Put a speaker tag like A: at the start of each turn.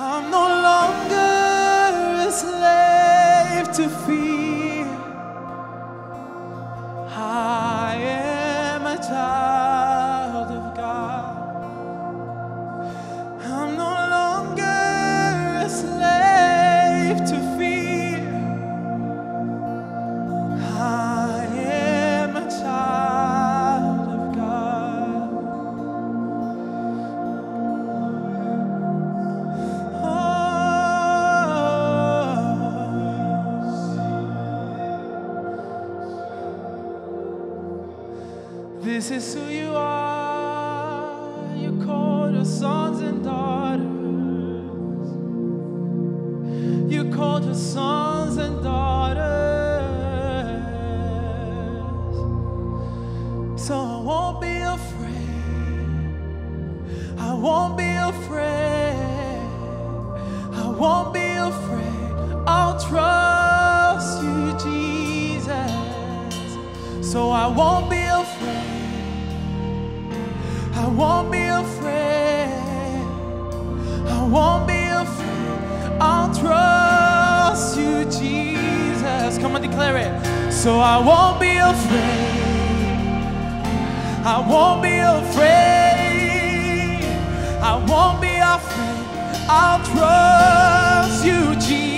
A: I'm no longer a slave to fear. This is who you are. You called us sons and daughters. You called us sons and daughters. So I won't be afraid. I won't be afraid. I won't be afraid. I'll trust you, Jesus. So I won't be. I won't be afraid. I won't be afraid. I'll trust you, Jesus. Come on, declare it. So I won't be afraid. I won't be afraid. I won't be afraid. I'll trust you, Jesus.